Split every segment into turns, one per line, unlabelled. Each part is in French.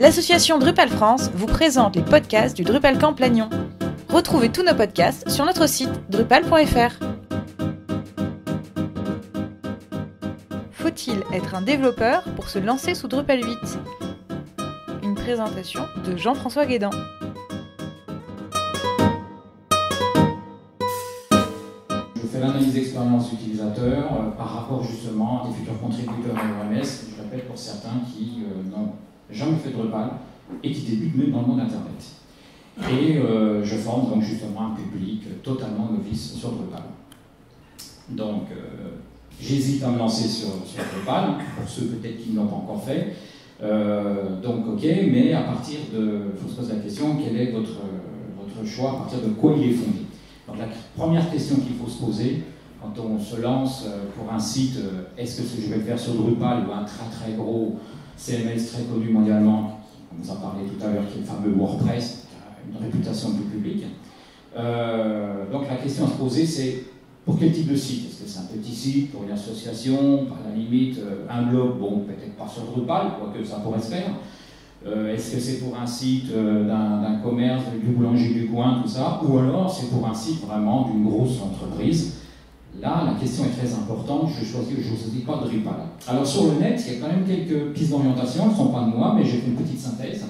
L'association Drupal France vous présente les podcasts du Drupal Camp Lannion. Retrouvez tous nos podcasts sur notre site drupal.fr. Faut-il être un développeur pour se lancer sous Drupal 8 Une présentation de Jean-François Guédan.
Je fais l'analyse d'expérience utilisateur euh, par rapport justement à des futurs contributeurs à l'OMS, je répète pour certains qui euh, n'ont de Drupal et qui débutent même dans le monde Internet. Et euh, je forme donc justement un public totalement novice sur Drupal. Donc euh, j'hésite à me lancer sur, sur, Drupal, pour ceux peut-être qui ne l'ont pas encore fait. Euh, donc ok, mais à partir de, il faut se poser la question, quel est votre, votre choix, à partir de quoi il est fondé? Donc la première question qu'il faut se poser, quand on se lance pour un site, est-ce que je vais le faire sur Drupal ou un très très gros CMS très connu mondialement, on vous a parlé tout à l'heure, qui est le fameux WordPress, qui a une réputation du public. Euh, donc la question à se poser, c'est pour quel type de site? Est-ce que c'est un petit site pour une association, par la limite euh, un blog, bon peut-être pas sur Drupal, quoique ça pourrait se faire. Euh, est-ce que c'est pour un site d'un commerce, du boulanger du coin, tout ça? Ou alors c'est pour un site vraiment d'une grosse entreprise Là, la question est très importante. Je choisis, je ne choisis pas Drupal. Alors sur le net, il y a quand même quelques pistes d'orientation. Elles ne sont pas de moi, mais j'ai fait une petite synthèse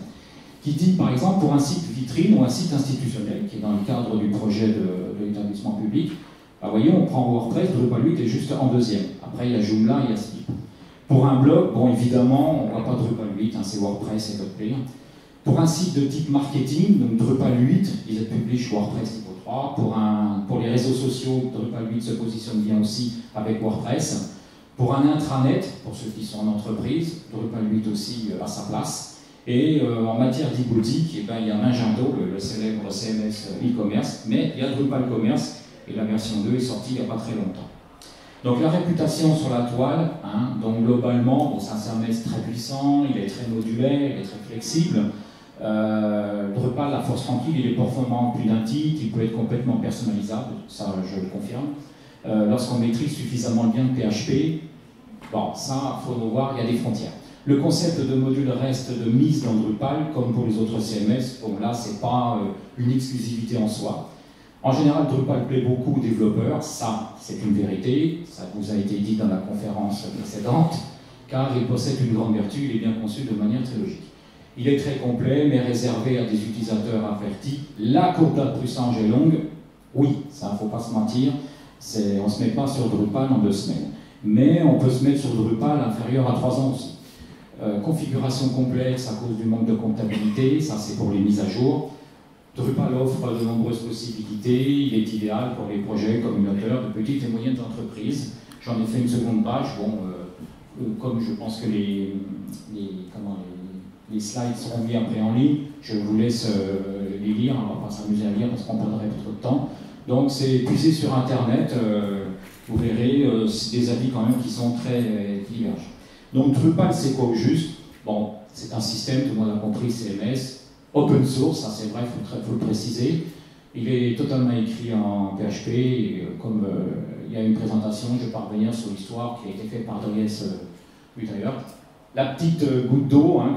qui dit, par exemple, pour un site vitrine ou un site institutionnel, qui est dans le cadre du projet de, l'établissement public, bah, voyez, on prend WordPress, Drupal 8 est juste en deuxième. Après, il y a Joomla, il y a Slip. Pour un blog, bon, évidemment, on ne voit pas Drupal 8, hein, c'est WordPress et WordPress. Pour un site de type marketing, donc Drupal 8, ils publish WordPress pour, un, pour les réseaux sociaux, Drupal 8 se positionne bien aussi avec WordPress. Pour un intranet, pour ceux qui sont en entreprise, Drupal 8 aussi euh, a sa place. Et euh, en matière d'e-boutique, eh ben, il y a Magento, le, célèbre CMS euh, e-commerce, mais il y a Drupal Commerce, et la version 2 est sortie il n'y a pas très longtemps. Donc la réputation sur la toile, hein, donc globalement, c'est un CMS très puissant, il est très modulaire, il est très flexible. Euh, Drupal, la force tranquille, il est performant plus d'un titre, il peut être complètement personnalisable, ça je le confirme. Euh, lorsqu'on maîtrise suffisamment bien le PHP, bon, ça, il faut voir, il y a des frontières. Le concept de module reste de mise dans Drupal, comme pour les autres CMS. Bon, là, c'est pas euh, une exclusivité en soi. En général, Drupal plaît beaucoup aux développeurs, ça, c'est une vérité, ça vous a été dit dans la conférence précédente, car il possède une grande vertu, il est bien conçu de manière très logique. Il est très complet, mais réservé à des utilisateurs avertis. La courbe d'apprentissage est longue. Oui, ça, ne faut pas se mentir. On ne se met pas sur Drupal en deux semaines. Mais on peut se mettre sur Drupal inférieur à trois ans aussi. Euh, configuration complexe à cause du manque de comptabilité, ça c'est pour les mises à jour. Drupal offre de nombreuses possibilités, il est idéal pour les projets communautaires de petites et moyennes entreprises. J'en ai fait une seconde page, bon, euh, euh, comme je pense que les, les, comment, les les slides seront mis après en ligne. Je vous laisse euh, les lire, on ne va pas s'amuser à lire parce qu'on prendrait trop de temps. Donc c'est puisé sur Internet, euh, vous verrez euh, des avis quand même qui sont très divergents. Donc Drupal, c'est quoi au juste? Bon, c'est un système, tout le monde a compris, CMS, open source, ça c'est vrai, il faut, le préciser. Il est totalement écrit en PHP, et comme il y a une présentation, je vais parvenir sur l'histoire qui a été faite par Dries Utrecht la petite euh, goutte d'eau hein,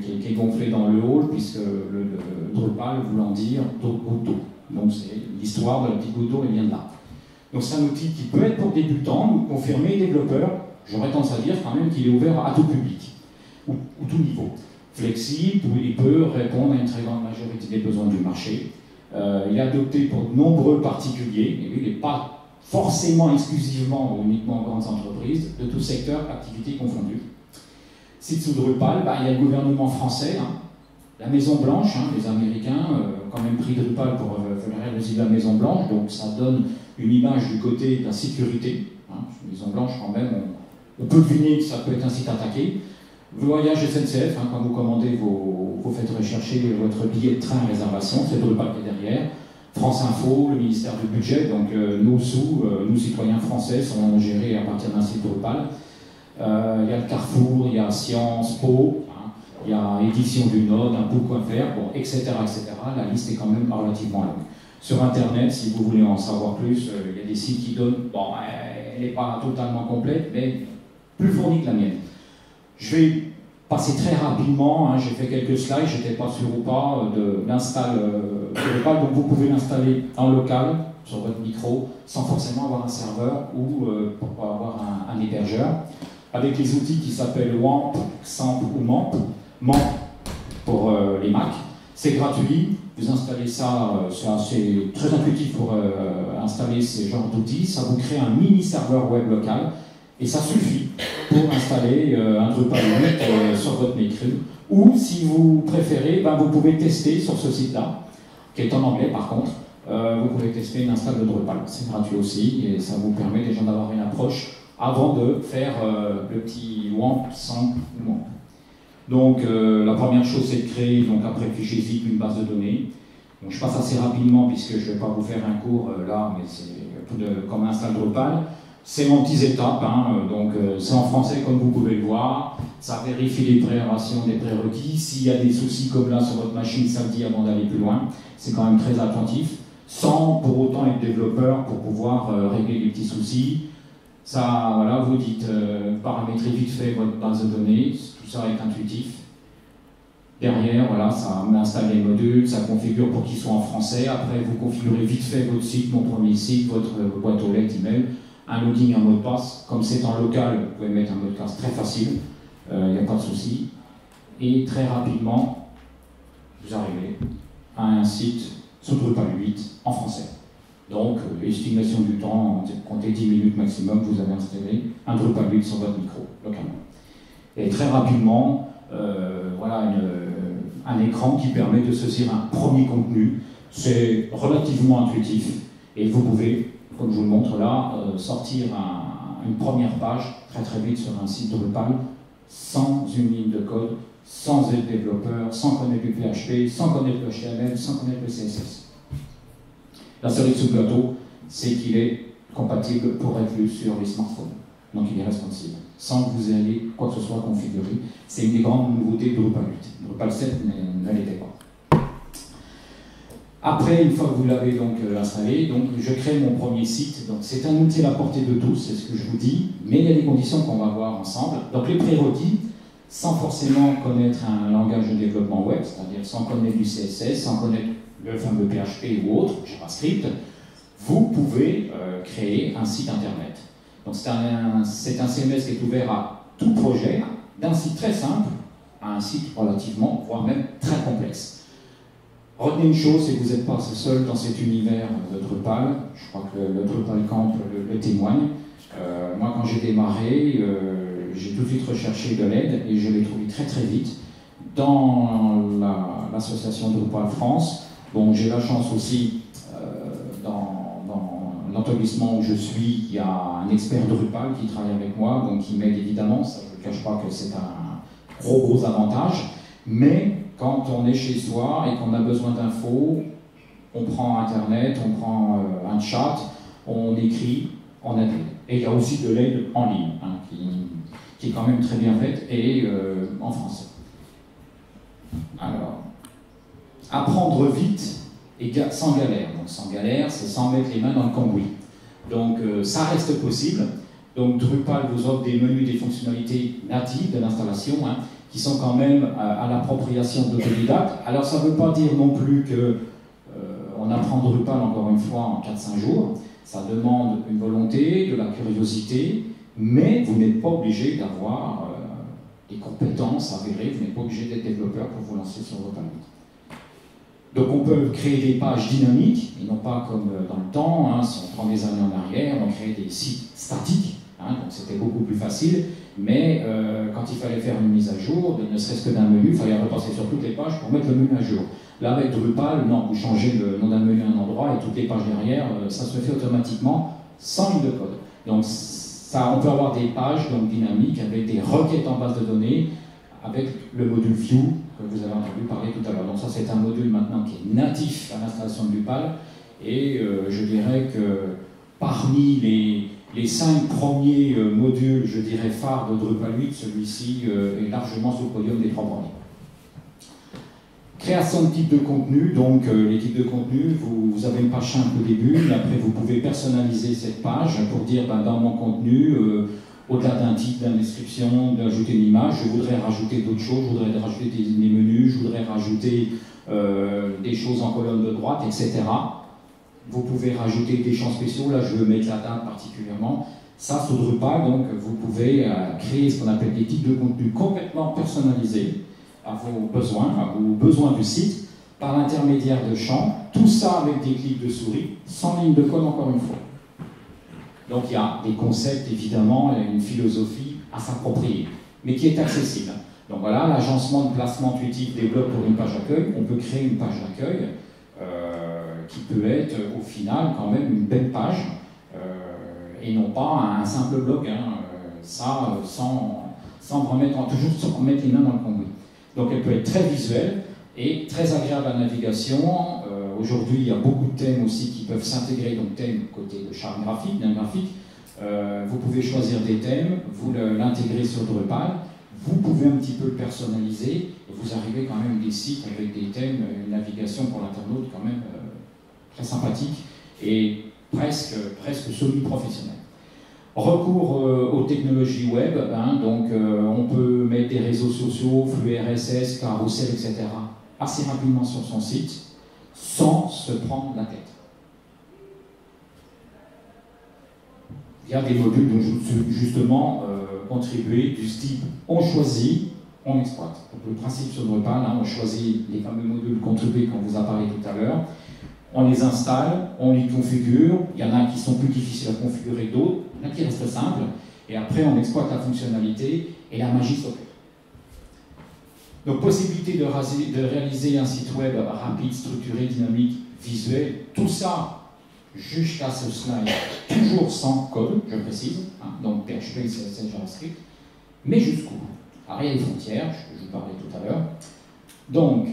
qui, est gonflée dans le hall, puisque le, Drupal voulant dire goutte d'eau. Donc c'est l'histoire de la petite goutte d'eau, elle vient de là. Donc c'est un outil qui peut être pour débutants, confirmés, développeurs. J'aurais tendance à dire quand même qu'il est ouvert à tout public, ou, tout niveau. Flexible, il peut répondre à une très grande majorité des besoins du marché. Euh, il est adopté pour de nombreux particuliers, et il n'est pas forcément exclusivement ou uniquement en grandes entreprises, de tout secteur, activités confondues site sous Drupal, bah, il y a le gouvernement français, hein. la Maison Blanche, hein, les Américains euh, quand même pris Drupal pour euh, faire la Maison Blanche, donc ça donne une image du côté de la sécurité. Hein. Maison Blanche, quand même, on, peut deviner que ça peut être un site attaqué. Voyage SNCF, quand vous commandez vous faites rechercher votre billet de train réservation, c'est Drupal qui est derrière. France Info, le ministère du Budget, donc euh, nos sous, nous citoyens français, sont gérés à partir d'un site Drupal. Euh, il y a le Carrefour, il y a Sciences Po, hein, il y a Édition du Nord, un book.fr, bon, etc., etc. La liste est quand même relativement longue. Sur Internet, si vous voulez en savoir plus, euh, il y a des sites qui donnent, bon, elle n'est pas totalement complète, mais plus fournie que la mienne. Je vais passer très rapidement. Hein, j'ai fait quelques slides, j'étais pas sûr ou pas de l'installer Drupal, donc vous pouvez l'installer en local sur votre micro sans forcément avoir un serveur ou pour avoir un, un, hébergeur avec les outils qui s'appellent WAMP, XAMPP ou MAMP. MAMP pour les Mac. C'est gratuit, vous installez ça, euh, c'est très intuitif pour euh, installer ces genres d'outils. Ça vous crée un mini serveur web local et ça suffit pour installer euh, un Drupal 8 sur votre micro. Ou si vous préférez, ben, vous pouvez tester sur ce site-là, qui est en anglais par contre. vous pouvez tester une install de Drupal. C'est gratuit aussi et ça vous permet déjà d'avoir une approche avant de faire le petit WAMP sans WAMP. Donc euh, la première chose c'est de créer, donc après fichier zip, une base de données. Donc, je passe assez rapidement puisque je ne vais pas vous faire un cours euh, là, mais c'est comme install Drupal. C'est en petites étapes, hein, euh, donc c'est en français comme vous pouvez le voir. Ça vérifie les des prérequis. S'il y a des soucis comme là sur votre machine, ça le dit avant d'aller plus loin. C'est quand même très attentif, sans pour autant être développeur pour pouvoir régler les petits soucis. Ça, voilà, vous dites paramétrer vite fait votre base de données, ça est intuitif. Derrière, voilà, ça installe les modules, ça configure pour qu'ils soient en français. Après, vous configurez vite fait votre site, mon premier site, votre boîte aux lettres, email, un login, un mot de passe. Comme c'est en local, vous pouvez mettre un mot de passe très facile, il euh, n'y a pas de souci. Et très rapidement, vous arrivez à un site sur Drupal 8 en français. Donc, euh, estimation du temps, comptez 10 minutes maximum, vous avez installé un Drupal 8 sur votre micro, localement. Et très rapidement, euh, voilà un écran qui permet de saisir un premier contenu. C'est relativement intuitif et vous pouvez, comme je vous le montre là, euh, sortir une première page très très vite sur un site Drupal sans une ligne de code, sans être développeur, sans connaître du PHP, sans connaître le HTML, sans connaître le CSS. La cerise sous plateau, c'est qu'il est compatible pour être vu sur les smartphones. Donc il est responsive sans que vous ayez quoi que ce soit configuré. C'est une des grandes nouveautés de Drupal 8. Drupal 7 ne l'était pas. Après, une fois que vous l'avez donc euh, installé, donc je crée mon premier site. Donc c'est un outil à la portée de tous, c'est ce que je vous dis, mais il y a des conditions qu'on va voir ensemble. Donc les prérequis, sans forcément connaître un langage de développement web, c'est-à-dire sans connaître du CSS, sans connaître le fameux PHP ou autre, JavaScript, vous pouvez euh, créer un site internet. Donc c'est un, CMS qui est ouvert à tout projet, d'un site très simple à un site relativement, voire même très complexe. Retenez une chose, c'est que vous n'êtes pas seul dans cet univers de Drupal. Je crois que le, Drupal le, témoigne. Euh, moi, quand j'ai démarré, euh, j'ai tout de suite recherché de l'aide et je l'ai trouvé très très vite dans l'association Drupal France. Bon, j'ai la chance aussi l'établissement où je suis, il y a un expert Drupal qui travaille avec moi, donc qui m'aide évidemment, ça, je ne cache pas que c'est un gros gros avantage, mais quand on est chez soi et qu'on a besoin d'infos, on prend Internet, on prend euh, un chat, on écrit, on aide. Et il y a aussi de l'aide en ligne, hein, qui, est quand même très bien faite, et euh, en français. Alors, apprendre vite et sans galère. Donc sans galère, c'est sans mettre les mains dans le cambouis. Donc euh, ça reste possible. Donc Drupal vous offre des menus, des fonctionnalités natives de l'installation, hein, qui sont quand même à, l'appropriation d'autodidacte. Alors ça ne veut pas dire non plus que euh, apprend Drupal encore une fois en 4-5 jours. Ça demande une volonté, de la curiosité, mais vous n'êtes pas obligé d'avoir euh, des compétences avérées, vous n'êtes pas obligé d'être développeur pour vous lancer sur Drupal. Donc on peut créer des pages dynamiques, et non pas comme euh, dans le temps, hein, si on prend des années en arrière, on créait des sites statiques, hein, donc c'était beaucoup plus facile, mais euh, quand il fallait faire une mise à jour, ne serait-ce que d'un menu, il fallait repasser sur toutes les pages pour mettre le menu à jour. Là avec Drupal, non, vous changez le nom d'un menu à un endroit et toutes les pages derrière, euh, ça se fait automatiquement sans ligne de code. Donc on peut avoir des pages dynamiques avec des requêtes en base de données, avec le module View que vous avez entendu parler tout à l'heure. Donc ça c'est un module maintenant qui est natif à l'installation de Drupal et euh, je dirais que parmi les, les cinq premiers euh, modules, je dirais phares de Drupal 8, celui-ci euh, est largement sous le podium des trois premiers. Création de type de contenu, donc les types de contenu, vous, avez une page simple au début, mais après vous pouvez personnaliser cette page pour dire ben, dans mon contenu, au-delà d'un titre, d'une description, d'ajouter une image, je voudrais rajouter d'autres choses, je voudrais rajouter des, menus, je voudrais rajouter euh, des choses en colonne de droite, etc. Vous pouvez rajouter des champs spéciaux, là je veux mettre la date particulièrement. Ça, sous Drupal, donc vous pouvez euh, créer ce qu'on appelle des types de contenu complètement personnalisés à vos besoins, à vos besoins du site, par l'intermédiaire de champs, tout ça avec des clics de souris, sans ligne de code encore une fois. Donc il y a des concepts évidemment et une philosophie à s'approprier, mais qui est accessible. Donc voilà, l'agencement de placement intuitif développe pour une page d'accueil. On peut créer une page d'accueil euh, qui peut être au final quand même une belle page euh, et non pas un simple bloc. Hein, euh, ça, sans, sans remettre, toujours sans remettre les mains dans le cambouis. Donc elle peut être très visuelle et très agréable à navigation. Euh, aujourd'hui, il y a beaucoup de thèmes aussi qui peuvent s'intégrer, donc thèmes côté de charme graphique, bien graphique. Euh, vous pouvez choisir des thèmes, vous l'intégrer sur Drupal, vous pouvez un petit peu le personnaliser, et vous arrivez quand même des sites avec des thèmes, une navigation pour l'internaute quand même euh, très sympathique et presque, presque semi-professionnel. Recours euh, aux technologies web, hein, donc euh, on peut mettre des réseaux sociaux, flux RSS, carousel, etc. assez rapidement sur son site sans se prendre la tête. Il y a des modules dont justement euh, contribuer du style on choisit, on exploite. Donc, le principe sur Drupal, hein, on choisit les fameux modules contribués qu'on vous a parlé tout à l'heure, on les installe, on les configure, il y en a qui sont plus difficiles à configurer d'autres, il y en a qui restent simples, et après on exploite la fonctionnalité et la magie s'opère. Donc possibilité de, réaliser un site web rapide, structuré, dynamique, visuel, tout ça jusqu'à ce slide, toujours sans code, je précise, hein, donc PHP, CSS, JavaScript, mais jusqu'où Alors des frontières, je, vous parlais tout à l'heure. Donc,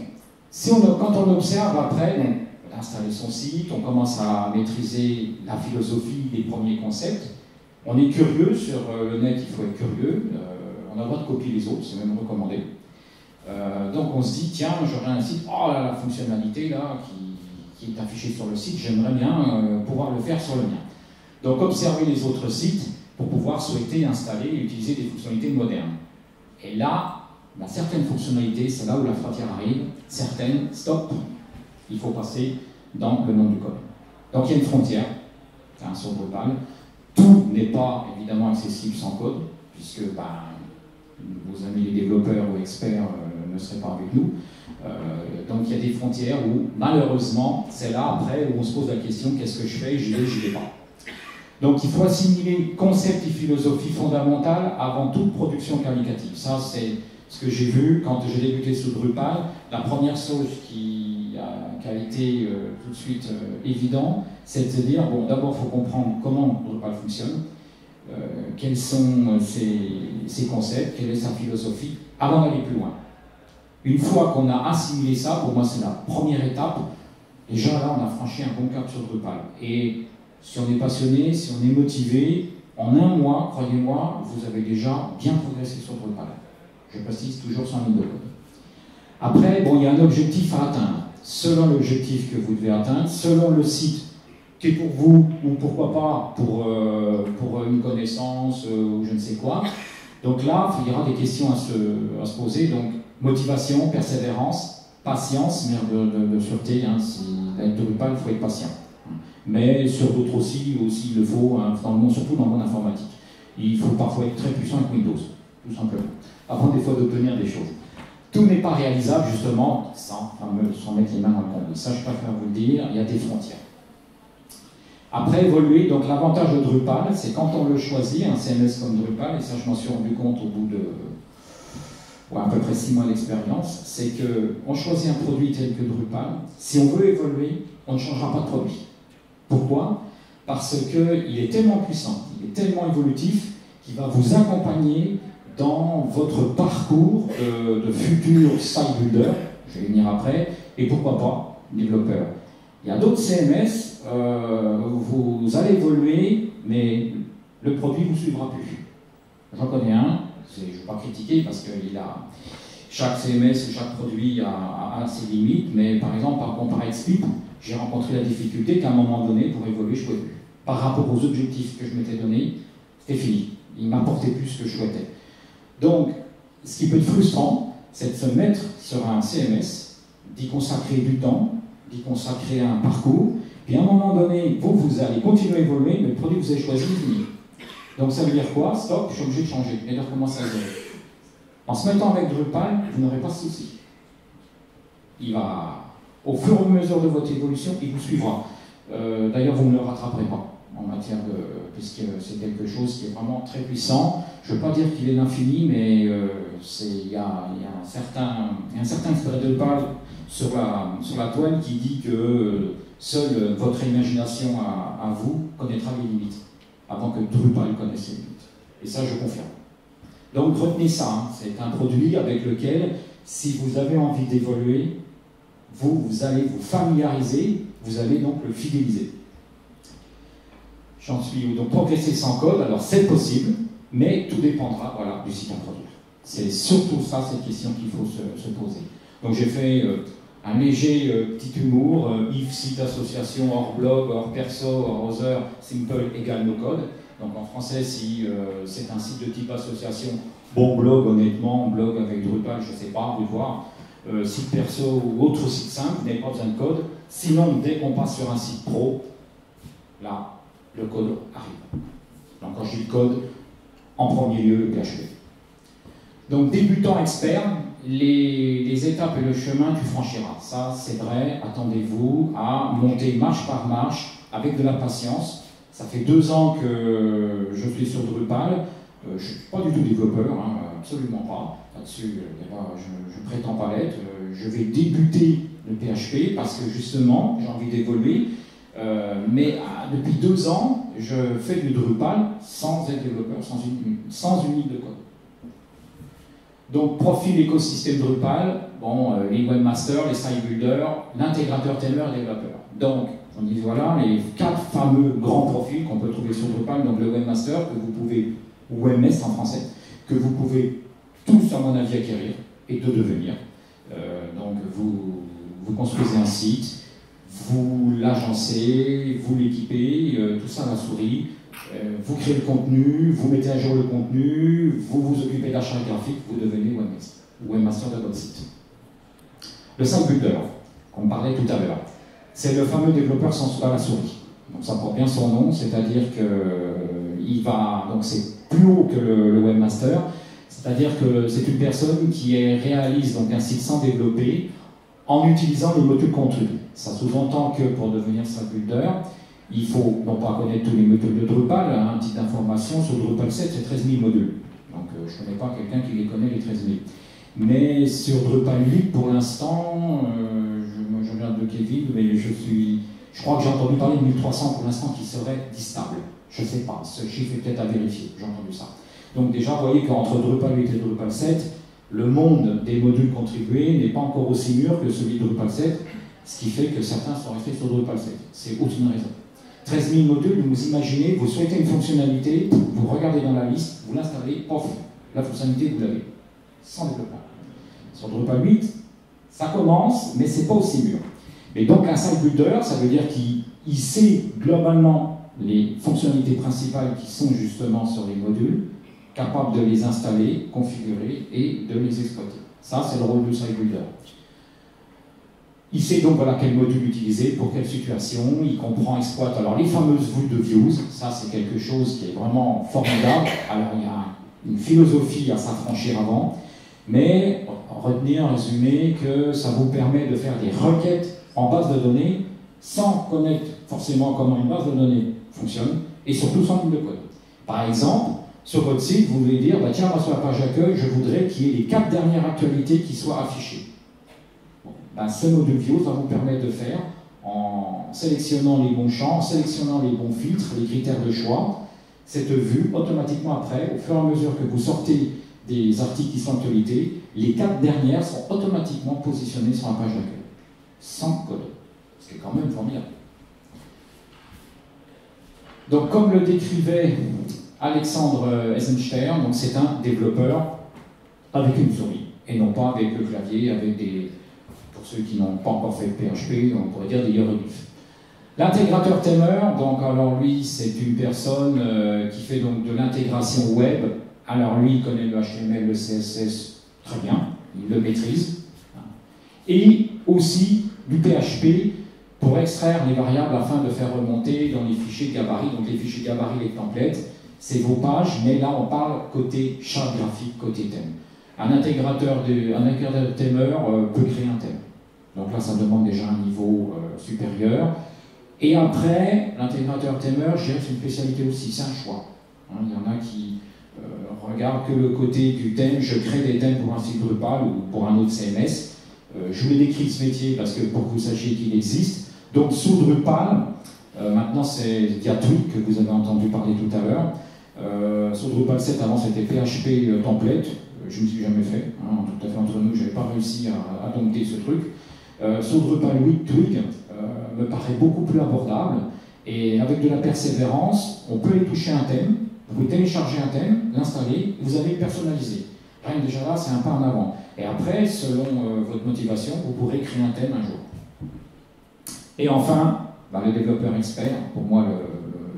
si on, quand on observe après, installer son site, on commence à maîtriser la philosophie des premiers concepts. On est curieux sur euh, le net, il faut être curieux. Euh, on a le droit de copier les autres, c'est même recommandé. Euh, donc on se dit, tiens, j'aurais un site, oh là, la fonctionnalité là, qui, est affichée sur le site, j'aimerais bien pouvoir le faire sur le mien. Donc observer les autres sites pour pouvoir souhaiter installer et utiliser des fonctionnalités modernes. Et là, certaines fonctionnalités, c'est là où la frontière arrive, certaines, stop, il faut passer dans le nom du code. Donc il y a une frontière, un sur Drupal. Tout n'est pas évidemment accessible sans code, puisque ben, vos amis les développeurs ou experts euh, ne seraient pas avec nous. Euh, donc il y a des frontières où malheureusement c'est là après où on se pose la question qu'est-ce que je fais, j'y vais, j'y vais pas. Donc il faut assimiler concept et philosophie fondamentale avant toute production qualitative. Ça c'est ce que j'ai vu quand j'ai débuté sous Drupal. La première chose qui a été euh, tout de suite euh, évident, c'est de se dire, bon, d'abord, il faut comprendre comment Drupal fonctionne, euh, quels sont ses, concepts, quelle est sa philosophie, avant d'aller plus loin. Une fois qu'on a assimilé ça, pour moi, c'est la première étape. Déjà, là, on a franchi un bon cap sur Drupal. Et si on est passionné, si on est motivé, en un mois, croyez-moi, vous avez déjà bien progressé sur Drupal. Je précise toujours sans ligne de code. Après, bon, il y a un objectif à atteindre selon l'objectif que vous devez atteindre, selon le site qui est pour vous ou pourquoi pas pour, euh, pour une connaissance euh, ou je ne sais quoi. Donc là, il y aura des questions à se, poser. Donc motivation, persévérance, patience, mais de, sûreté. Hein, si, avec Drupal, il faut être patient. Mais sur d'autres aussi, aussi il le faut, hein, dans le monde, surtout dans le monde informatique. Il faut parfois être très puissant avec Windows, tout simplement, avant des fois d'obtenir des choses. Tout n'est pas réalisable justement sans, mettre les mains dans le cambouis. Ça, je préfère vous le dire, il y a des frontières. Après, évoluer, donc l'avantage de Drupal, c'est quand on le choisit, un CMS comme Drupal, et ça je m'en suis rendu compte au bout de à peu près six mois d'expérience, c'est qu'on choisit un produit tel que Drupal. Si on veut évoluer, on ne changera pas de produit. Pourquoi? Parce qu'il est tellement puissant, il est tellement évolutif, qu'il va vous accompagner dans votre parcours de, futur site builder, je vais venir après, et pourquoi pas développeur. Il y a d'autres CMS, euh, vous allez évoluer, mais le produit ne vous suivra plus. J'en connais un, je ne vais pas critiquer parce que a, chaque CMS, chaque produit a, ses limites, mais par exemple, par Compare j'ai rencontré la difficulté qu'à un moment donné, pour évoluer, je pouvais plus. Par rapport aux objectifs que je m'étais donnés, c'était fini il m'apportait plus que je souhaitais. Donc, ce qui peut être frustrant, c'est de se mettre sur un CMS, d'y consacrer du temps, d'y consacrer un parcours, puis à un moment donné, vous, vous allez continuer à évoluer, mais le produit que vous avez choisi fini. Donc ça veut dire quoi? Stop, je suis obligé de changer et de recommencer à zéro. En se mettant avec Drupal, vous n'aurez pas de souci. Il va, au fur et à mesure de votre évolution, il vous suivra. Euh, d'ailleurs, vous ne le rattraperez pas en matière de. puisque c'est quelque chose qui est vraiment très puissant. Je ne veux pas dire qu'il est l'infini, mais euh, il y, a, un certain, un certain de Drupal sur la, sur toile qui dit que seule votre imagination à, vous connaîtra les limites, avant que Drupal connaisse les limites. Et ça, je confirme. Donc retenez ça, hein. c'est un produit avec lequel, si vous avez envie d'évoluer, vous, vous allez vous familiariser, vous allez donc le fidéliser. J'en suis Donc progresser sans code, alors c'est possible, mais tout dépendra voilà, du site à produire. C'est surtout ça, cette question qu'il faut se, poser. Donc j'ai fait euh, un léger euh, petit humour, euh, if site association hors blog, hors perso, hors other, simple égale no code. Donc en français, si c'est un site de type association, bon blog honnêtement, blog avec Drupal, je ne sais pas, vous voir. site perso ou autre site simple, n'avez pas besoin de code. Sinon, dès qu'on passe sur un site pro, là, le code arrive. Donc quand je dis code, en premier lieu, le PHP. Donc débutant expert, les, étapes et le chemin, tu franchiras. Ça, c'est vrai, attendez-vous à monter marche par marche avec de la patience. Ça fait deux ans que je suis sur Drupal. Euh, je ne suis pas du tout développeur, hein, absolument pas. Là-dessus, euh, je ne prétends pas l'être. Euh, je vais débuter le PHP parce que justement, j'ai envie d'évoluer. mais ah, depuis deux ans, je fais du Drupal sans être développeur, sans une ligne de code. Donc, profil écosystème Drupal, bon, euh, les webmasters, les site builders, l'intégrateur Temer et développeur. Donc, on dit voilà les quatre fameux grands profils qu'on peut trouver sur Drupal. Donc, le webmaster, que vous pouvez, ou webmaster en français, que vous pouvez tous, à mon avis, acquérir et de devenir. Euh, donc, vous, vous construisez un site, vous l'agencez, vous l'équipez, euh, tout ça à la souris, vous créez le contenu, vous mettez à jour le contenu, vous vous occupez de l'achat graphique, vous devenez webmaster, de votre site. Le site builder, qu'on parlait tout à l'heure, c'est le fameux développeur sans à la souris. Donc ça porte bien son nom, c'est-à-dire que euh, il va, donc c'est plus haut que le, webmaster, c'est-à-dire que c'est une personne qui réalise donc un site sans développer en utilisant les modules contenus. Ça sous-entend que pour devenir site builder, il faut non pas connaître tous les modules de Drupal, hein, un petit information sur Drupal 7, c'est 13 000 modules. Donc euh, je ne connais pas quelqu'un qui les connaît, les 13 000. Mais sur Drupal 8, pour l'instant, euh, je, je regarde de Kevin, mais je suis. Je crois que j'ai entendu parler de 1300 pour l'instant qui serait distable. Je ne sais pas, ce chiffre est peut-être à vérifier, j'ai entendu ça. Donc déjà, vous voyez qu'entre Drupal 8 et Drupal 7, le monde des modules contribués n'est pas encore aussi mûr que celui de Drupal 7, ce qui fait que certains sont restés sur Drupal 7. C'est aucune raison. 13 000 modules, vous imaginez, vous souhaitez une fonctionnalité, vous regardez dans la liste, vous l'installez, pof, la fonctionnalité, vous l'avez, sans développement. Sur Drupal 8, ça commence, mais c'est pas aussi mûr. Et donc un site builder, ça veut dire qu'il sait globalement les fonctionnalités principales qui sont justement sur les modules, capable de les installer, configurer et de les exploiter. Ça, c'est le rôle du site builder. Il sait donc voilà quel module utiliser, pour quelle situation, il comprend, exploite. Alors les fameuses boules de views, ça c'est quelque chose qui est vraiment formidable. Alors il y a une philosophie à s'affranchir avant, mais retenir, résumer que ça vous permet de faire des requêtes en base de données sans connaître forcément comment une base de données fonctionne et surtout sans ligne de code. Par exemple, sur votre site, vous voulez dire, bah, tiens, moi sur la page d'accueil, je voudrais qu'il y ait les quatre dernières actualités qui soient affichées. Ben, ce module View va vous permettre de faire en sélectionnant les bons champs, en sélectionnant les bons filtres, les critères de choix, cette vue, automatiquement après, au fur et à mesure que vous sortez des articles qui sont actualités, les quatre dernières sont automatiquement positionnées sur la page d'accueil, sans code, ce qui est quand même formidable. Donc, comme le décrivait Alexandre Eisenstein, c'est un développeur avec une souris, et non pas avec le clavier, avec des, ceux qui n'ont pas encore fait PHP, on pourrait dire des hiéroglyphes. L'intégrateur Temer, donc alors lui, c'est une personne euh, qui fait donc de l'intégration web. Alors lui, il connaît le HTML, le CSS très bien, il le maîtrise. Et aussi du PHP pour extraire les variables afin de faire remonter dans les fichiers gabarit. Donc les fichiers gabarit, les templates, c'est vos pages, mais là on parle côté charte graphique, côté thème. Un intégrateur, de, un intégrateur euh, peut créer un thème. Donc là, ça demande déjà un niveau euh, supérieur. Et après, l'intégrateur Temer, je dirais c'est une spécialité aussi, c'est un choix. Hein, il y en a qui euh, regardent que le côté du thème, je crée des thèmes pour un site Drupal ou pour un autre CMS. Euh, je vous ai décrit ce métier parce que pour que vous sachiez qu'il existe. Donc sous Drupal, maintenant c'est il y a Tweak que vous avez entendu parler tout à l'heure. Sur Drupal 7 avant c'était PHP template, je ne me suis jamais fait, hein, tout à fait entre nous, je n'avais pas réussi à, à dompter ce truc. 8 Twig, me paraît beaucoup plus abordable. Et avec de la persévérance, on peut y toucher un thème, vous téléchargez un thème, l'installer, vous allez le personnaliser. Rien déjà là, c'est un pas en avant. Et après, selon euh, votre motivation, vous pourrez créer un thème un jour. Et enfin, bah, le développeur expert, pour moi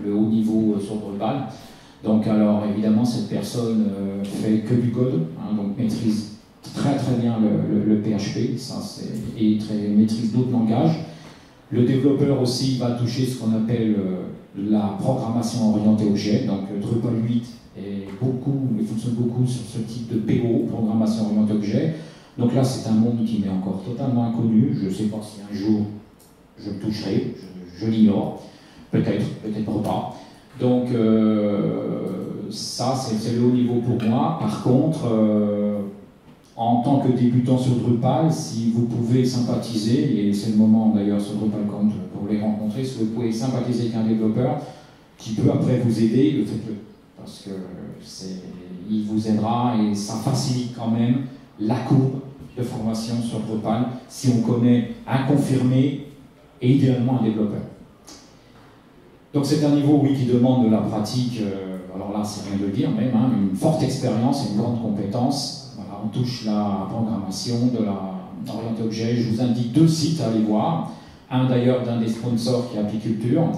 le, haut niveau euh, sur Drupal. Donc alors évidemment, cette personne euh, fait que du code, hein, donc maîtrise très très bien le, PHP, ça, et très, maîtrise d'autres langages. Le développeur aussi va toucher ce qu'on appelle euh, la programmation orientée objet, donc euh, Drupal 8 et beaucoup, fonctionne beaucoup sur ce type de PO, programmation orientée objet. Donc là, c'est un monde qui m'est encore totalement inconnu. Je ne sais pas si un jour je le toucherai, je, l'ignore. Peut-être, peut-être pas. Donc euh, ça, c'est le haut niveau pour moi. Par contre, en tant que débutant sur Drupal, si vous pouvez sympathiser, et c'est le moment d'ailleurs sur DrupalConf pour les rencontrer, si vous pouvez sympathiser avec un développeur qui peut après vous aider, faites-le. Parce qu'il vous aidera et ça facilite quand même la courbe de formation sur Drupal si on connaît un confirmé et idéalement un développeur. Donc c'est un niveau, oui, qui demande de la pratique, euh, alors là c'est rien de le dire même, hein, une forte expérience et une grande compétence on touche la programmation de la orientée objet. Je vous indique deux sites à aller voir. Un d'ailleurs d'un des sponsors qui est Apiculture,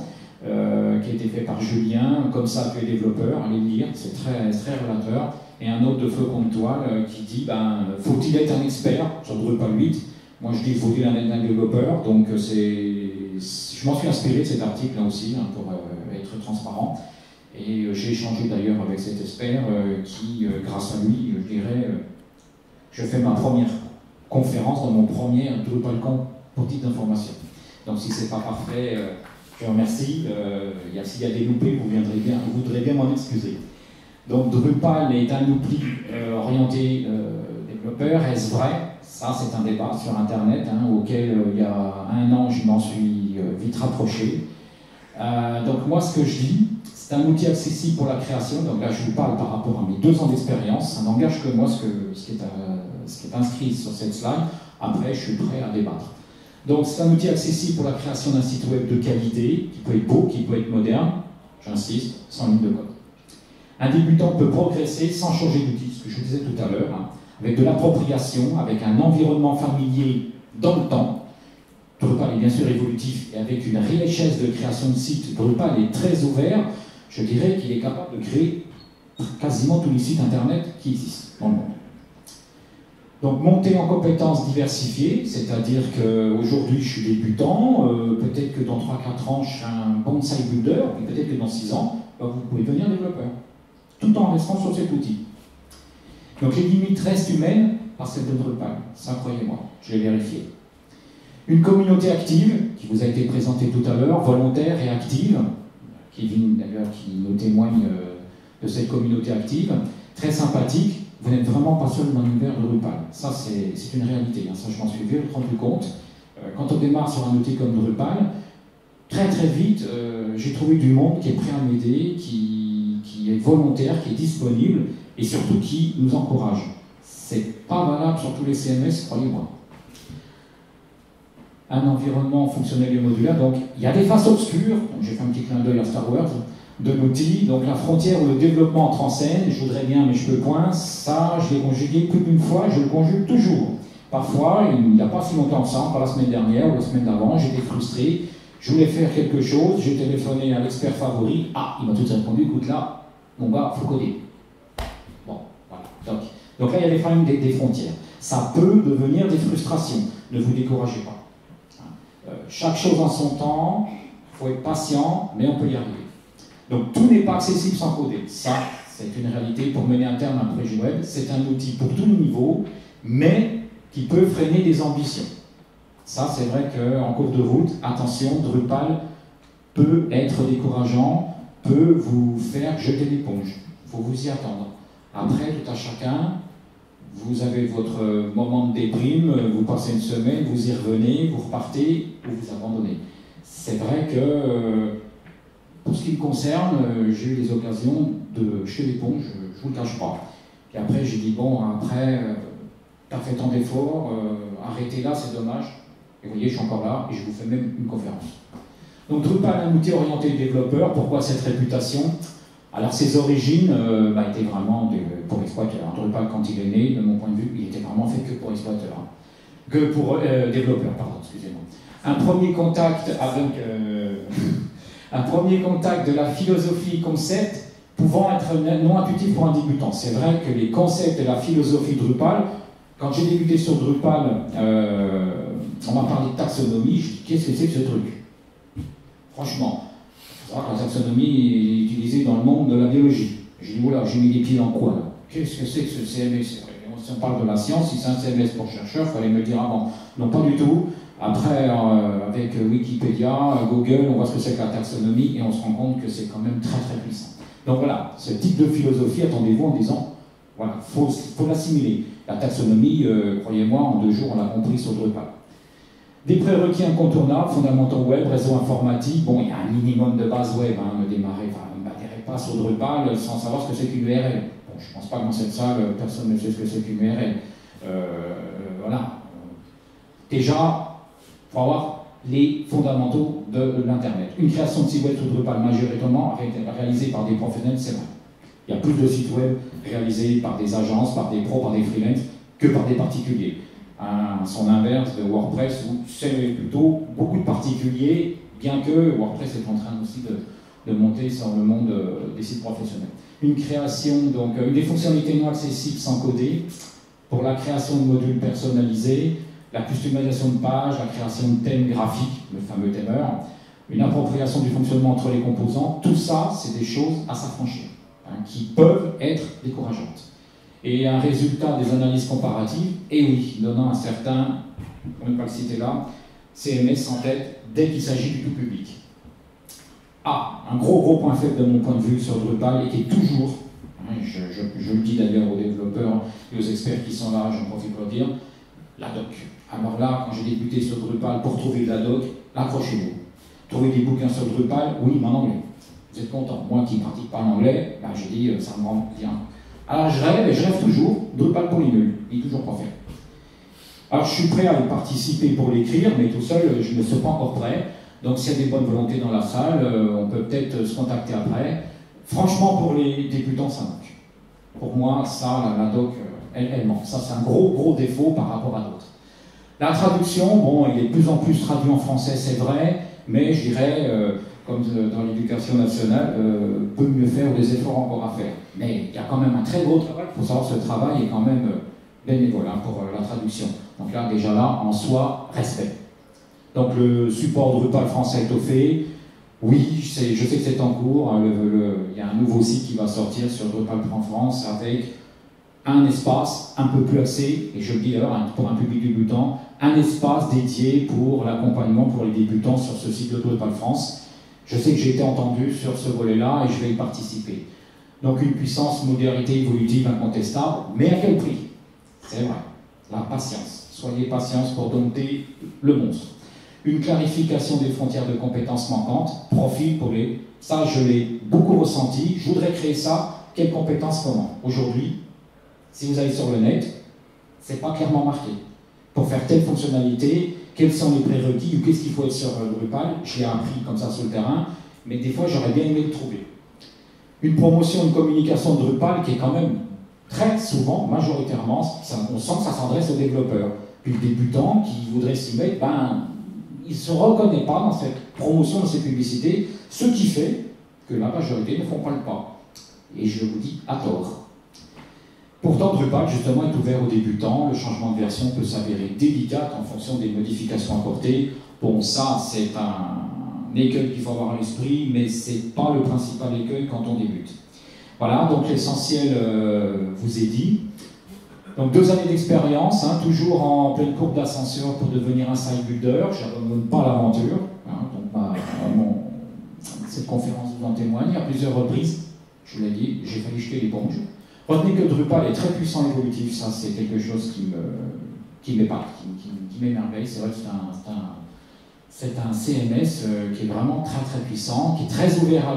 euh, qui a été fait par Julien, comme ça que les développeurs, allez le lire, c'est très, très relateur. Et un autre de Feu contre Toile euh, qui dit ben, faut-il être un expert? Sur Drupal 8 Moi je dis faut-il être un développeur? Donc c'est, je m'en suis inspiré de cet article là aussi, hein, pour euh, être transparent. Et j'ai échangé d'ailleurs avec cet expert qui, grâce à lui, je dirais, je fais ma première conférence dans mon premier DrupalCon pour titre d'information. Donc si ce n'est pas parfait, euh, je remercie. Euh, S'il y a des loupés, vous, vous voudrez bien m'en excuser. Donc Drupal est un outil euh, orienté développeur. Est-ce vrai? Ça, c'est un débat sur Internet hein, auquel il y a un an, je m'en suis vite rapproché. donc moi, ce que je dis, c'est un outil accessible pour la création. Donc là, je vous parle par rapport à mes deux ans d'expérience. Ça n'engage que moi ce, que, ce, qui est, euh, ce, qui est, inscrit sur cette slide. Après, je suis prêt à débattre. Donc c'est un outil accessible pour la création d'un site web de qualité, qui peut être beau, qui peut être moderne, j'insiste, sans ligne de code. Un débutant peut progresser sans changer d'outil, ce que je vous disais tout à l'heure, hein, avec de l'appropriation, avec un environnement familier dans le temps, Drupal est bien sûr évolutif et avec une richesse de création de sites, Drupal est très ouvert je dirais qu'il est capable de créer quasiment tous les sites internet qui existent dans le monde. Donc monter en compétences diversifiées, c'est-à-dire qu'aujourd'hui je suis débutant, euh, peut-être que dans 3-4 ans je serai un bon site builder, et peut-être que dans 6 ans, bah, vous pouvez devenir développeur, tout en restant sur cet outil. Donc les limites restent humaines par celles de Drupal, ça croyez-moi, je l'ai vérifié. Une communauté active, qui vous a été présentée tout à l'heure, volontaire et active, Kevin d'ailleurs qui nous témoigne euh, de cette communauté active, très sympathique. Vous n'êtes vraiment pas seul dans l'univers de Drupal. Ça, c'est une réalité. Hein. Ça, je m'en suis vite rendu compte. Euh, quand on démarre sur un outil comme Drupal, très très vite, euh, j'ai trouvé du monde qui est prêt à m'aider, qui, qui, est volontaire, qui est disponible et surtout qui nous encourage. C'est pas valable sur tous les CMS, croyez-moi un environnement fonctionnel et modulaire. Donc il y a des faces obscures, j'ai fait un petit clin d'œil à Star Wars, de l'outil. Donc la frontière où le développement entre en scène, je voudrais bien, mais je peux point, ça je l'ai conjugué plus d'une fois, je le conjugue toujours. Parfois, il n'y a pas si longtemps que ça, pas la semaine dernière ou la semaine d'avant, j'étais frustré Je voulais faire quelque chose, j'ai téléphoné à l'expert favori. Ah, il m'a tout de suite répondu, écoute là, mon gars, faut coder. Bon, voilà. Donc, donc là, il y même des, frontières. Ça peut devenir des frustrations. Ne vous découragez pas. Euh, chaque chose en son temps, il faut être patient, mais on peut y arriver. Donc tout n'est pas accessible sans coder. Ça, c'est une réalité pour mener à terme un projet web. C'est un outil pour tous les niveaux, mais qui peut freiner des ambitions. Ça, c'est vrai qu'en cours de route, attention, Drupal peut être décourageant, peut vous faire jeter l'éponge. Il faut vous y attendre. Après, tout à chacun, vous avez votre moment de déprime, vous passez une semaine, vous y revenez, vous repartez ou vous abandonnez. C'est vrai que, euh, pour ce qui me concerne, euh, j'ai eu des occasions de jeter l'éponge, je ne vous le cache pas. Et après, j'ai dit, bon, après, euh, tu as fait tant d'efforts, arrêtez là, c'est dommage. Et vous voyez, je suis encore là et je vous fais même une conférence. Donc Drupal, un outil orienté développeur, pourquoi cette réputation? Alors ses origines bah, étaient vraiment pour exploiteurs. Drupal, quand il est né, de mon point de vue, il était vraiment fait que pour exploiteurs. Hein. Que pour euh, développeurs, pardon, excusez-moi. Un premier contact avec... Euh, un premier contact de la philosophie concept pouvant être non intuitif pour un débutant. C'est vrai que les concepts de la philosophie Drupal, quand j'ai débuté sur Drupal, on m'a parlé de taxonomie, je dis qu'est-ce que c'est que ce truc? Franchement, il la taxonomie est utilisée dans le monde de la biologie. J'ai dit, voilà, j'ai mis les pieds dans quoi là Qu'est-ce que c'est que ce CMS Si on parle de la science, si c'est un CMS pour chercheurs, il fallait me le dire avant. Non, pas du tout. Après, euh, avec Wikipédia, Google, on voit ce que c'est que la taxonomie et on se rend compte que c'est quand même très très puissant. Donc voilà, ce type de philosophie, attendez-vous en disant, voilà, il faut, l'assimiler. La taxonomie, euh, croyez-moi, en deux jours, on l'a compris sur Drupal. Des prérequis incontournables, fondamentaux web, réseau informatique. Bon, il y a un minimum de base web. Hein, me démarrer, enfin, ne m'atterrez pas sur Drupal sans savoir ce que c'est qu'une URL. Je ne pense pas que dans cette salle, personne ne sait ce que c'est qu'une URL. Euh, voilà. Déjà, il faut avoir les fondamentaux de l'Internet. Une création de site web sur Drupal majoritairement réalisée par des professionnels, c'est vrai. Il y a plus de sites web réalisés par des agences, par des pros, par des freelances, que par des particuliers à son inverse de WordPress, où c'est plutôt beaucoup de particuliers, bien que WordPress est en train aussi de, de monter sur le monde euh, des sites professionnels. Une création, donc euh, des fonctionnalités non accessibles sans coder, pour la création de modules personnalisés, la customisation de pages, la création de thèmes graphiques, le fameux thèmeur, une appropriation du fonctionnement entre les composants, tout ça, c'est des choses à s'affranchir, hein, qui peuvent être décourageantes et un résultat des analyses comparatives, et oui, donnant un certain, on ne pas le citer là, CMS en tête dès qu'il s'agit du tout public. Ah, un gros gros point faible de mon point de vue sur Drupal et qui est toujours, hein, je, le dis d'ailleurs aux développeurs et aux experts qui sont là, j'en profite pour le dire, la doc. Alors là, quand j'ai débuté sur Drupal, pour trouver la doc, accrochez-vous. Trouver des bouquins sur Drupal, oui, mais en anglais. Vous êtes content. Moi qui ne pratique pas l'anglais, ben, je dis, euh, ça me rend bien. Alors je rêve, et je rêve toujours, Drupal pour les nuls. Il est toujours pas fait. Alors je suis prêt à participer pour l'écrire, mais tout seul, je ne suis pas encore prêt. Donc s'il y a des bonnes volontés dans la salle, euh, on peut peut-être se contacter après. Franchement, pour les débutants, ça manque. Pour moi, ça, la, doc, euh, elle, manque. Ça, c'est un gros, gros défaut par rapport à d'autres. La traduction, bon, il est de plus en plus traduit en français, c'est vrai, mais je dirais, euh, comme dans l'éducation nationale, euh, peut mieux faire ou des efforts encore à faire. Mais il y a quand même un très gros travail. Il faut savoir que ce travail est quand même euh, bénévole hein, pour euh, la traduction. Donc là, déjà là, en soi, respect. Donc le support Drupal français est au fait. Oui, je sais, que c'est en cours. Hein, il y a un nouveau site qui va sortir sur Drupal France avec un espace un peu plus axé, et je le dis d'ailleurs pour un public débutant, un espace dédié pour l'accompagnement pour les débutants sur ce site de Drupal France je sais que j'ai été entendu sur ce volet-là et je vais y participer. Donc une puissance, modernité évolutive incontestable, mais à quel prix? C'est vrai, la patience. Soyez patience pour dompter le monstre. Une clarification des frontières de compétences manquantes, profil pour les... Ça, je l'ai beaucoup ressenti. Je voudrais créer ça. Quelles compétences comment Aujourd'hui, si vous allez sur le net, c'est pas clairement marqué. Pour faire telle fonctionnalité, quels sont les prérequis ou qu'est-ce qu'il faut être sur Drupal. Je l'ai appris comme ça sur le terrain, mais des fois j'aurais bien aimé le trouver. Une promotion, une communication de Drupal qui est quand même très souvent, majoritairement, on sent que ça s'adresse aux développeurs. Puis le débutant qui voudrait s'y mettre, ben, il ne se reconnaît pas dans cette promotion, dans cette publicité, ce qui fait que la majorité ne font pas le pas. Et je vous dis à tort. Pourtant, Drupal, justement, est ouvert aux débutants. Le changement de version peut s'avérer délicat en fonction des modifications apportées. Bon, ça, c'est un écueil qu'il faut avoir à l'esprit, mais ce n'est pas le principal écueil quand on débute. Voilà, donc l'essentiel euh, vous est dit. Donc deux années d'expérience, hein, toujours en pleine courbe d'ascenseur pour devenir un site builder. Je n'abandonne pas l'aventure. Hein, donc cette conférence vous en témoigne. À plusieurs reprises, je l'ai dit, j'ai failli jeter les l'éponge. Retenez que Drupal est très puissant évolutif. Ça, c'est quelque chose qui me qui qui, qui, m'émerveille. C'est vrai que c'est un, un, CMS euh, qui est vraiment très très puissant, qui est très ouvert à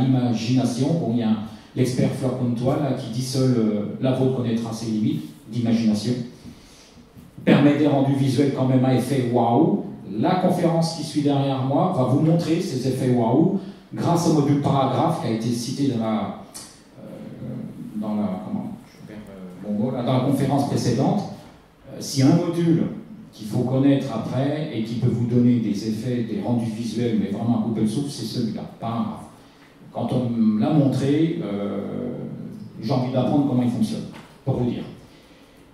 l'imagination. Bon, il y a l'expert Fleur Pontois qui dit seul euh, la vôtre connaîtra ses limites d'imagination. Permet des rendus visuels quand même à effet waouh. La conférence qui suit derrière moi va vous montrer ces effets waouh grâce au module paragraphe qui a été cité dans la, euh, dans la, comment, je dans la conférence précédente. Euh, si un module qu'il faut connaître après et qui peut vous donner des effets, des rendus visuels, mais vraiment un couple souffle, c'est celui-là, paragraphe. Quand on me l'a montré, euh, j'ai envie d'apprendre comment il fonctionne, pour vous dire.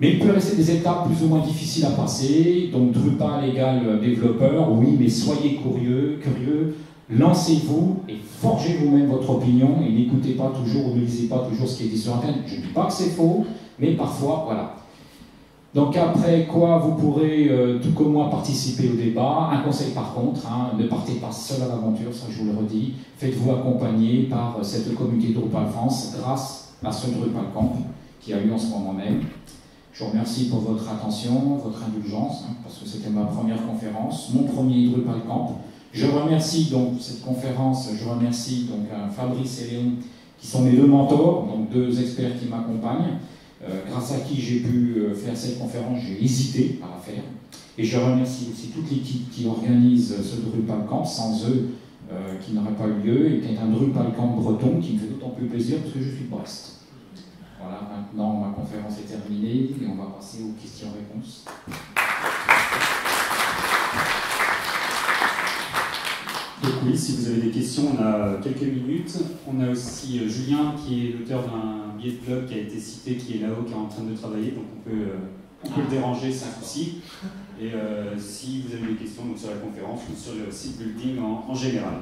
Mais il peut rester des étapes plus ou moins difficiles à passer. Donc Drupal égale développeur, oui, mais soyez curieux, curieux, lancez-vous et forgez vous-même votre opinion et n'écoutez pas toujours ou ne lisez pas toujours ce qui est dit sur Internet. Je ne dis pas que c'est faux, mais parfois, voilà. Donc après quoi, vous pourrez, euh, tout comme moi, participer au débat. Un conseil par contre, hein, ne partez pas seul à l'aventure, ça je vous le redis. Faites-vous accompagner par euh, cette communauté Drupal France grâce à ce Drupal Camp qui a eu en ce moment même. Je vous remercie pour votre attention, votre indulgence, hein, parce que c'était ma première conférence, mon premier Drupal Camp. Je remercie donc cette conférence, je remercie donc euh, Fabrice et Léon qui sont mes deux mentors, donc deux experts qui m'accompagnent. Euh, grâce à qui j'ai pu euh, faire cette conférence, j'ai hésité à la faire. Et je remercie aussi toute l'équipe qui organise ce Drupal Camp. Sans eux, euh, qui n'aurait pas eu lieu, et qui un Drupal Camp breton qui me fait d'autant plus plaisir parce que je suis de Brest. Voilà, maintenant ma conférence est terminée et on va passer aux questions-réponses.
Donc oui, si vous avez des questions, on a quelques minutes. On a aussi Julien qui est l'auteur d'un billet de blog qui a été cité, qui est là-haut, qui est en train de travailler, donc on peut, euh, on peut le déranger sans souci. Et euh, si vous avez des questions donc sur la conférence ou sur le site building en, général.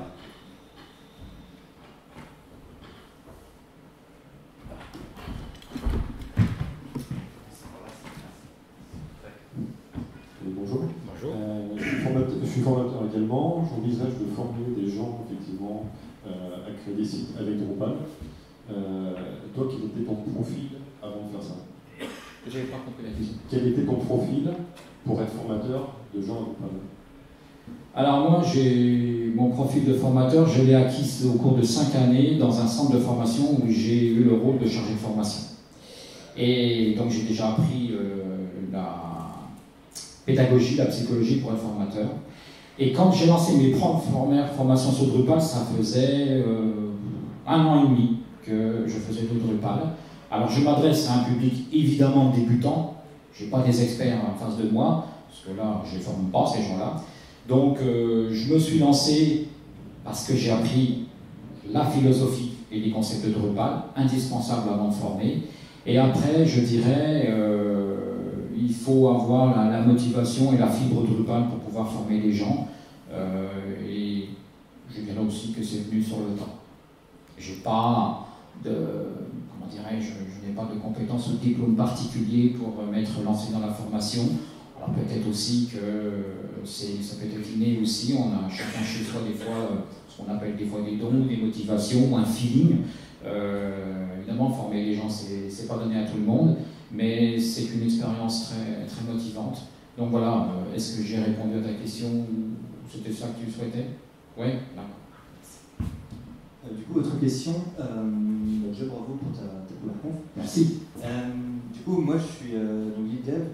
bonjour. bonjour. Euh, je, suis formateur, également. J'envisage de former des gens effectivement à créer des sites avec Drupal. Euh, toi, quel était ton profil avant de faire ça
J'avais pas compris la question.
Quel était ton profil pour être formateur de gens à
Alors moi, j'ai mon profil de formateur, je l'ai acquis au cours de cinq années dans un centre de formation où j'ai eu le rôle de chargé de formation. Et donc j'ai déjà appris euh, la pédagogie, la psychologie pour être formateur. Et quand j'ai lancé mes premières formations sur Drupal, ça faisait euh, un an et demi que je faisais de Drupal. Alors je m'adresse à un public évidemment débutant, je n'ai pas des experts en face de moi, parce que là je ne les forme pas ces gens-là. Donc euh, je me suis lancé parce que j'ai appris la philosophie et les concepts de Drupal, indispensables avant de former. Et après, je dirais, euh, il faut avoir la, motivation et la fibre Drupal pour pouvoir former les gens. Euh, et je dirais aussi que c'est venu sur le temps. J'ai pas de, comment dirais-je, je, n'ai pas de compétences ou de diplôme particulier pour m'être lancé dans la formation. Alors peut-être aussi que ça peut être inné aussi, on a chacun chez soi des fois euh, ce qu'on appelle des fois des dons, des motivations, un feeling. Euh, évidemment, former les gens, c'est pas donné à tout le monde, mais c'est une expérience très, très motivante. Donc voilà, euh, est-ce que j'ai répondu à ta question C'était ça que tu souhaitais? Oui, d'accord.
Euh, du coup, autre question. Euh, je bravo pour ta, ta première conf.
Merci.
Euh, du coup, moi, je suis donc lead dev.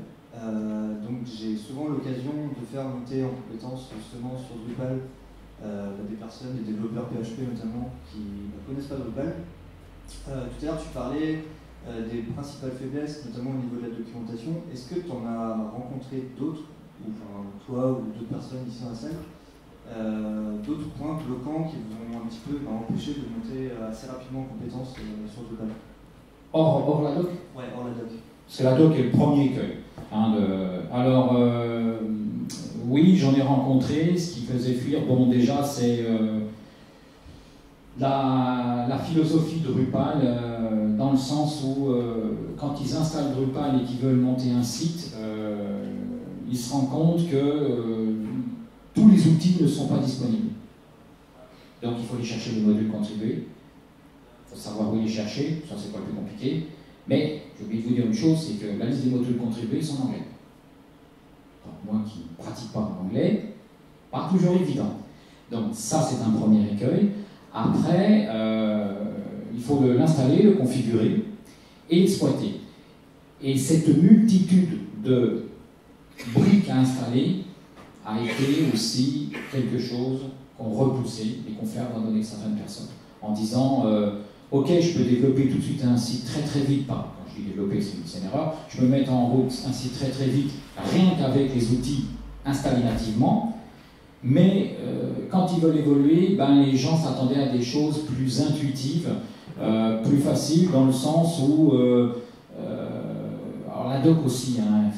donc, j'ai souvent l'occasion de faire monter en compétence justement sur Drupal des personnes, des développeurs PHP notamment, qui ne connaissent pas Drupal. tout à l'heure, tu parlais des principales faiblesses, notamment au niveau de la documentation. Est-ce que tu en as rencontré d'autres ou enfin, toi ou d'autres personnes ici dans la salle, d'autres points bloquants qui vous ont un petit peu bah, empêché de monter assez rapidement en compétences sur Drupal
Hors, hors la doc
Ouais, hors la doc.
Parce que la doc est le premier écueil. Hein, de... Alors, oui, j'en ai rencontré. Ce qui faisait fuir, bon, déjà, c'est la, philosophie de Drupal, euh, dans le sens où euh, quand ils installent Drupal et qu'ils veulent monter un site, euh, ils se rendent compte que tous les outils ne sont pas disponibles. Donc il faut aller chercher les modules contribués, il faut savoir où les chercher, ça c'est pas le plus compliqué. Mais j'ai oublié de vous dire une chose, c'est que la liste des modules contribués sont en anglais. moi qui ne pratique pas l'anglais, pas toujours évident. Donc ça c'est un premier écueil. Après, euh, il faut l'installer, le configurer et l'exploiter. Et cette multitude de briques à installer a été aussi quelque chose qu'on repoussait et qu'on fait abandonner certaines personnes en disant euh, Ok, je peux développer tout de suite un site très très vite, pas quand je dis développer, c'est une erreur, je peux mettre en route un site très très vite rien qu'avec les outils installés nativement, mais euh, quand ils veulent évoluer, ben, les gens s'attendaient à des choses plus intuitives, euh, plus faciles, dans le sens où, alors la doc aussi, hein,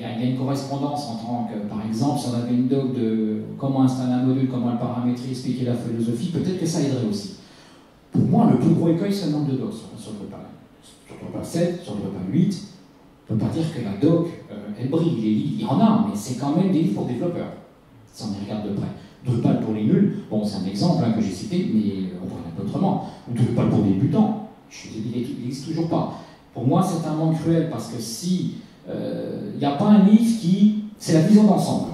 il y, a une correspondance en tant que, par exemple, si on avait une doc de comment installer un module, comment le paramétrer, expliquer la philosophie, peut-être que ça aiderait aussi. Pour moi, le plus gros écueil, c'est le nombre de docs sur, Drupal. Sur Drupal 7, sur Drupal 8, on ne peut pas dire que la doc, elle brille, il y en a, mais c'est quand même des livres pour développeurs si on y regarde de près. Drupal pour les nuls, bon, c'est un exemple hein, que j'ai cité, mais on pourrait l'appeler autrement. Ou Drupal pour les débutants, je, il n'existe toujours pas. Pour moi, c'est un manque cruel parce que si il euh, n'y a pas un livre qui. C'est la vision d'ensemble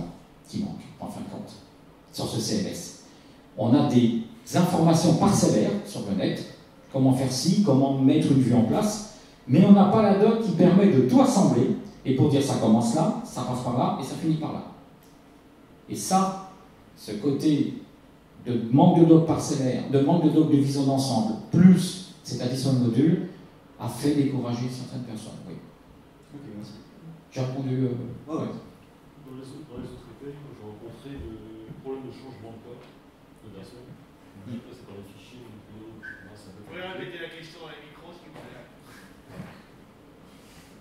qui manque, en fin de compte, sur ce CMS. On a des informations parcellaires sur le net, comment faire ci, comment mettre une vue en place, mais on n'a pas la doc qui permet de tout assembler, et pour dire ça commence là, ça passe par là, et ça finit par là. Et ça, ce côté de manque de doc parcellaire, de manque de doc de vision d'ensemble, plus cette addition de modules, a fait décourager certaines personnes. Oui.
Merci.
J'ai répondu. Euh,
ouais. Dans, les écueils, j'ai rencontré le problème de changement de code de version. Mmh. C'est dans les fichiers, donc euh, ça peut. Vous pouvez répéter la question dans les micros, s'il vous plaît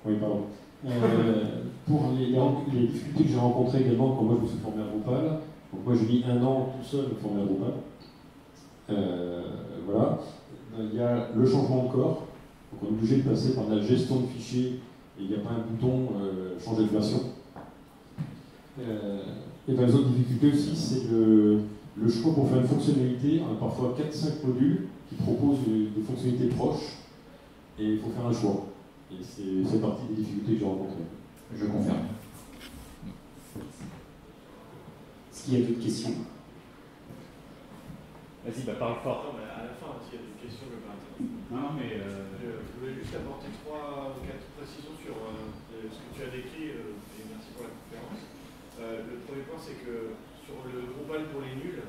Oui, pardon. Euh, pour les, les, difficultés que j'ai rencontrées également quand moi je me suis formé à Drupal, donc moi j'ai mis un an tout seul à me former à Drupal. Euh, voilà. Il y a le changement de corps, donc on est obligé de passer par la gestion de fichiers et il n'y a pas un bouton euh, changer de version. et dans les autres difficultés aussi, c'est le, le, choix pour faire une fonctionnalité. On a parfois 4-5 modules qui proposent des fonctionnalités proches et il faut faire un choix. Et c'est partie des difficultés que j'ai rencontrées.
Je confirme.
Est-ce qu'il y a d'autres questions?
Vas-y, bah, parle fort. Non, mais à la fin, s'il y a des questions, je vais pas
Non, mais.
Euh... Je, voulais juste apporter trois ou quatre précisions sur euh, ce que tu as décrit, euh, et merci pour la conférence. Le premier point, c'est que sur le Drupal pour les nuls,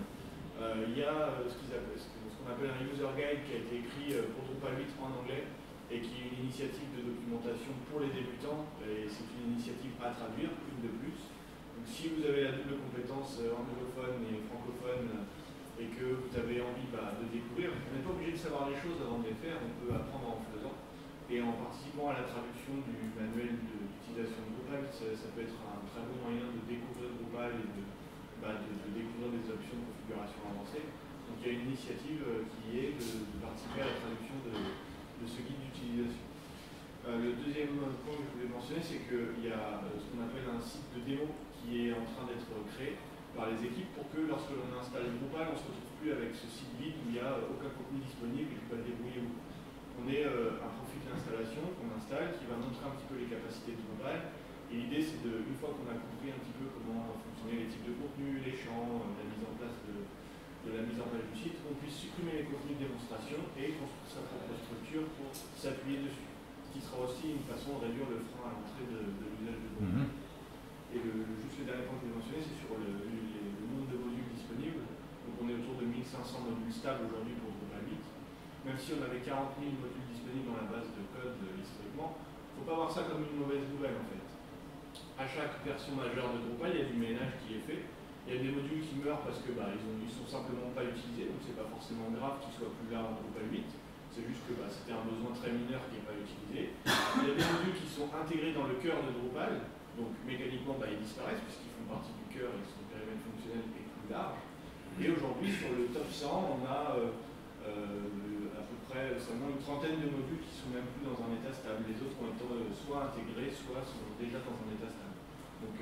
il y a ce qu'on appelle un user guide qui a été écrit pour Drupal 8 en anglais et qui est une initiative de documentation pour les débutants, et c'est une initiative à traduire, une de plus. Donc si vous avez la double compétence anglophone et francophone, et que vous avez envie bah, de découvrir, vous n'êtes pas obligé de savoir les choses avant de les faire, on peut apprendre en faisant. Et en participant à la traduction du manuel d'utilisation de, Drupal, ça, peut être un très bon moyen de découvrir Drupal et de, bah, découvrir des options de configuration avancée. Donc il y a une initiative euh, qui est de, participer à la traduction de, de ce guide d'utilisation. Euh, le deuxième point que je voulais mentionner, c'est qu'il y a euh, ce qu'on appelle un site de démo qui est en train d'être créé par les équipes pour que lorsque l'on installe Drupal, on ne se retrouve plus avec ce site vide où il n'y a euh, aucun contenu disponible et qui va débrouiller vous. On est un profil d'installation qu'on installe qui va montrer un petit peu les capacités de Drupal. Et l'idée, c'est de, une fois qu'on a compris un petit peu comment fonctionnaient les types de contenus, les champs, la mise en place de, de la mise en place du site, qu'on puisse supprimer les contenus de démonstration et construire sa propre structure pour s'appuyer dessus. Ce qui sera aussi une façon de réduire le frein à l'entrée de, l'usage de données. Mhm. Et le, juste le dernier point que je vais mentionner, c'est sur le, de modules disponibles. Donc on est autour de 1500 modules stables aujourd'hui pour Drupal 8. Même si on avait 40 000 modules disponibles dans la base de code euh, historiquement, il ne faut pas voir ça comme une mauvaise nouvelle en fait. à chaque version majeure de Drupal, il y a du ménage qui est fait. Il y a des modules qui meurent parce que bah, ils, ne sont simplement pas utilisés, donc c'est pas forcément grave qu'ils soient plus là en Drupal 8. C'est juste que bah, c'était un besoin très mineur qui n'est pas utilisé. Il y a des modules qui sont intégrés dans le cœur de Drupal, donc mécaniquement bah, ils disparaissent puisqu'ils font partie du cœur et son périmètre fonctionnel est plus large. Et aujourd'hui sur le top 100, on a euh, euh, à peu près seulement une trentaine de modules qui sont même plus dans un état stable. Les autres ont été euh, soit intégrés, soit sont déjà dans un état stable. Donc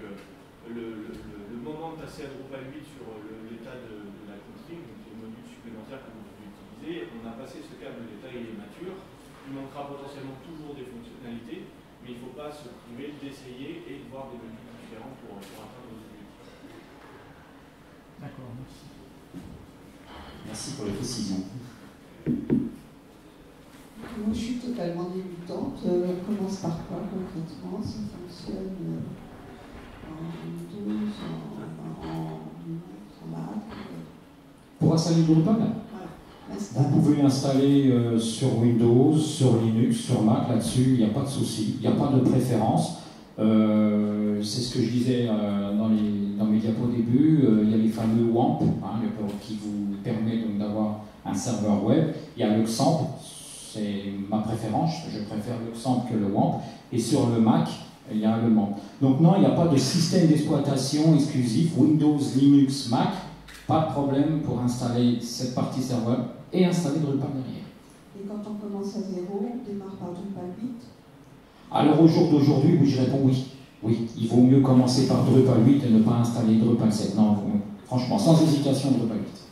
le, moment de passer à Drupal 8 sur l'état de, la config, donc les modules supplémentaires que vous pouvez utiliser, on a passé ce câble, l'état il est mature. Il manquera potentiellement toujours des fonctionnalités, mais il ne faut pas se priver d'essayer et de voir des modules différents pour, atteindre vos objectifs.
D'accord, merci. Merci pour les précisions.
Moi, je suis totalement débutante. Euh, on commence par quoi concrètement? Ça fonctionne euh,
pour installer Drupal Vous pouvez l'installer euh, sur Windows, sur Linux, sur Mac, là-dessus, il n'y a pas de souci, il n'y a pas de préférence. Euh, c'est ce que je disais euh, dans, les, dans, mes diapos au début, il y a les fameux WAMP, hein, qui vous un serveur web. Il y a le XAMPP, c'est ma préférence, je préfère le XAMPP que le WAMP. Et sur le Mac, il y a un allemand. Donc non, il n'y a pas de système d'exploitation exclusif, Windows, Linux, Mac, pas de problème pour installer cette partie serveur et installer Drupal derrière.
Et quand on commence à zéro, on démarre par Drupal 8
Alors au jour d'aujourd'hui, oui, je réponds oui. Oui, il vaut mieux commencer par Drupal 8 et ne pas installer Drupal 7. Non, franchement, sans hésitation, Drupal 8.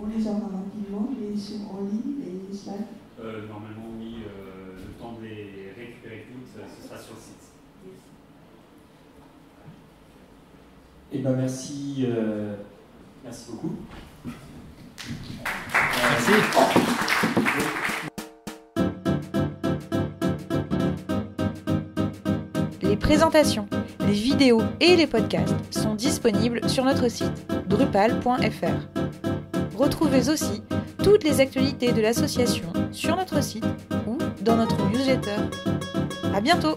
On les aura rapidement, les sur en ligne, les slides
euh, Normalement, oui. Euh temps de les récupérer toutes, ce sera sur le site. Eh ben merci, euh, merci beaucoup. Merci.
Les présentations, les vidéos et les podcasts sont disponibles sur notre site drupal.fr. Retrouvez aussi toutes les actualités de l'association sur notre site ou dans notre newsletter. À bientôt!